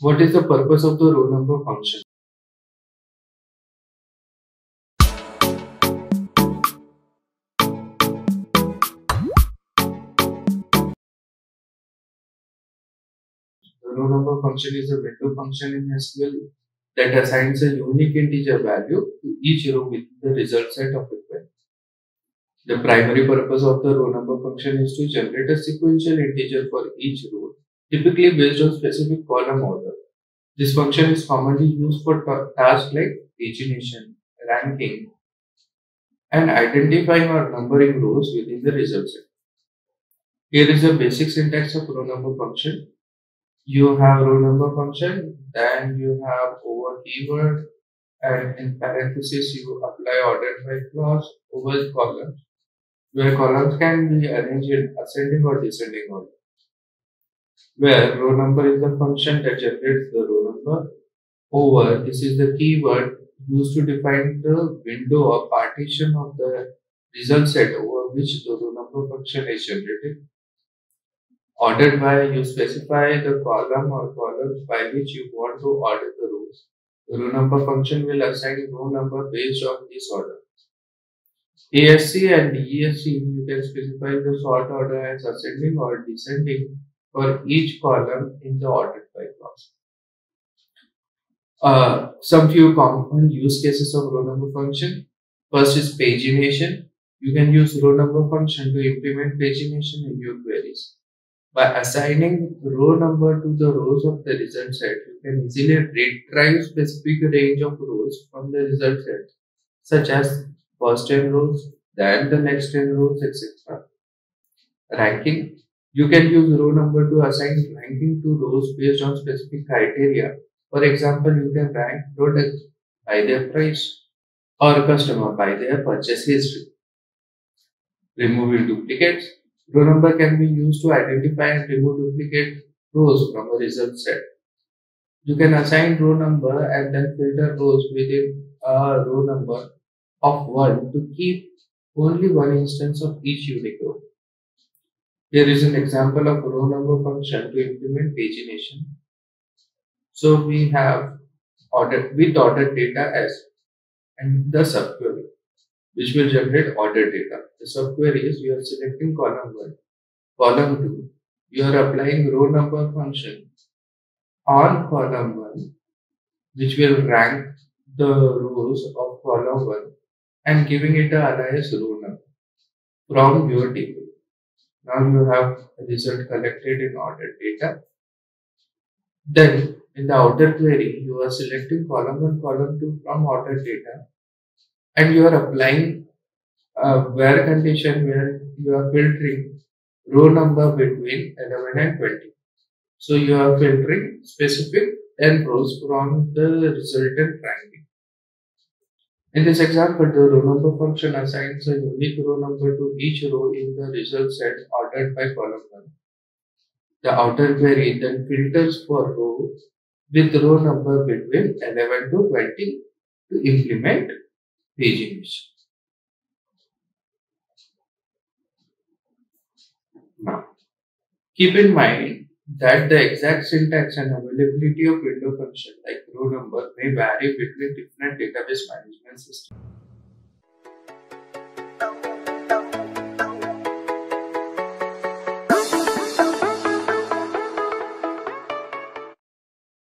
What is the purpose of the row number function? The row number function is a window function in SQL that assigns a unique integer value to each row with the result set of query. The primary purpose of the row number function is to generate a sequential integer for each row, typically based on specific column order. This function is commonly used for tasks like pagination, ranking, and identifying or numbering rows within the result set. Here is the basic syntax of row number function you have row number function, then you have over keyword, and in parentheses you apply order by clause over columns, where columns can be arranged in ascending or descending order. Where row number is the function that generates the row number, over this is the keyword used to define the window or partition of the result set over which the row number function is generated Order by, you specify the column or columns by which you want to order the rows. The row number function will assign row number based on this order. ASC and ESC, you can specify the sort order as ascending or descending for each column in the order by clause. Uh, some few common use cases of row number function. First is pagination. You can use row number function to implement pagination in your queries. By assigning row number to the rows of the result set, you can easily retrieve specific range of rows from the result set, such as first 10 rows, then the next 10 rows, etc. Ranking. You can use row number to assign ranking to rows based on specific criteria. For example, you can rank products by their price or customer by their purchase history. Removing duplicates. Row number can be used to identify and remove duplicate rows from a result set. You can assign row number and then filter rows within a row number of 1 to keep only one instance of each unique row. Here is an example of row number function to implement pagination. So we have ordered with ordered data as and the subquery which will generate order data. The subquery is you are selecting column 1, column 2, you are applying row number function on column 1 which will rank the rows of column 1 and giving it a alias row number from your table. Now you have a result collected in ordered data. Then in the outer query, you are selecting column 1, column 2 from ordered data and you are applying uh, a where condition where you are filtering row number between 11 and 20. So you are filtering specific 10 rows from the resultant ranking. In this example, the row number function assigns a unique row number to each row in the result set ordered by column 1. The outer query then filters for rows with row number between 11 to 20 to implement pagination. Now, keep in mind that the exact syntax and availability of window function like row number may vary between different database management systems.